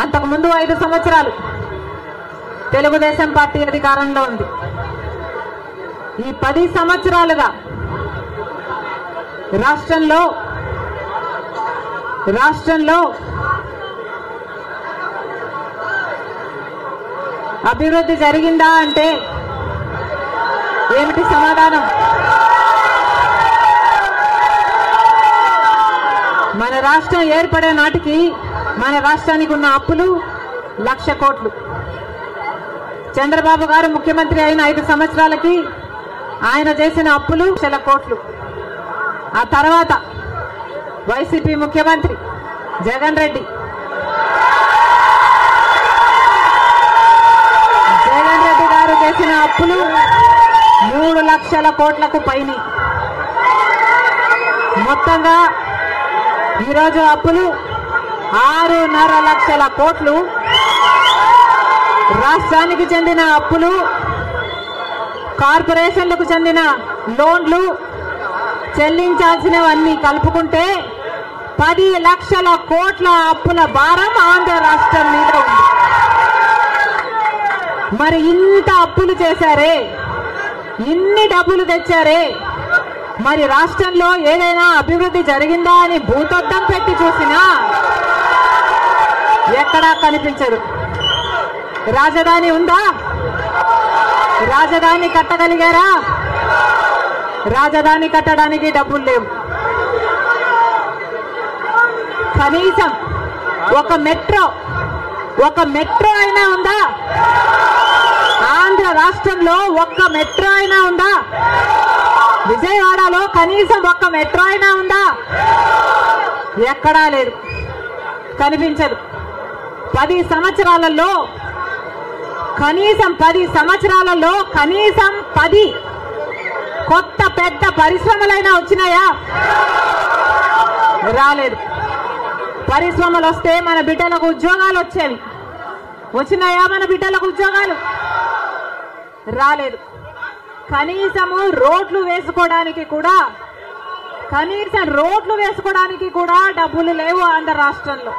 అంతకుముందు ఐదు సంవత్సరాలు తెలుగుదేశం పార్టీ అధికారంలో ఉంది. ఈ పది సంవత్సరాలుగా రాష్ట్రంలో రాష్ట్రంలో అభివృద్ధి జరిగిందా అంటే ఏమిటి సమాధానం? రాష్ట్రం ఏర్పడే నాటికి మన రాష్ట్రానికి ఉన్న అప్పులు లక్ష కోట్లు. చంద్రబాబు గారు ముఖ్యమంత్రి అయిన ఐదు సంవత్సరాలకి ఆయన చేసిన అప్పులు లక్షల కోట్లు. ఆ తర్వాత వైసీపీ ముఖ్యమంత్రి జగన్ రెడ్డి. జగన్ రెడ్డి గారు చేసిన అప్పులు మూడు లక్షల కోట్లకు పైని. మొత్తంగా ఈరోజు అప్పులు ఆరున్నర లక్షల కోట్లు. రాష్ట్రానికి చెందిన అప్పులు కార్పొరేషన్లకు చెందిన లోన్లు చెల్లించాల్సినవన్నీ కలుపుకుంటే పది లక్షల కోట్ల అప్పుల భారం ఆంధ్ర రాష్ట్రం మీద ఉంది. మరి ఇంత అప్పులు చేశారే? ఇన్ని డబ్బులు తెచ్చారే? మరి రాష్ట్రంలో ఏదైనా అభివృద్ధి జరిగిందా అని భూతద్దం పెట్టి చూసినా ఎక్కడా కనిపించదు. రాజధాని ఉందా? రాజధాని కట్టగలిగారా? రాజధాని కట్టడానికి డబ్బులు లేవు. కనీసం ఒక మెట్రో ఒక మెట్రో అయినా ఉందా? ఆంధ్ర రాష్ట్రంలో ఒక్క మెట్రో అయినా ఉందా? విజయవాడలో కనీసం ఒక్క మెట్రో అయినా ఉందా? ఎక్కడా లేదు. కనిపించదు. పది సంవత్సరాలలో కనీసం పది సంవత్సరాలలో కనీసం పది కొత్త పెద్ద పరిశ్రమలైనా వచ్చినాయా? రాలేదు. పరిశ్రమలు వస్తే మన బిడ్డలకు ఉద్యోగాలు వచ్చేవి. వచ్చినాయా మన బిడ్డలకు ఉద్యోగాలు? రాలేదు. కనీసము రోడ్లు వేసుకోవడానికి కూడా కనీసం రోడ్లు వేసుకోవడానికి కూడా డబ్బులు లేవు ఆంధ్ర రాష్ట్రంలో.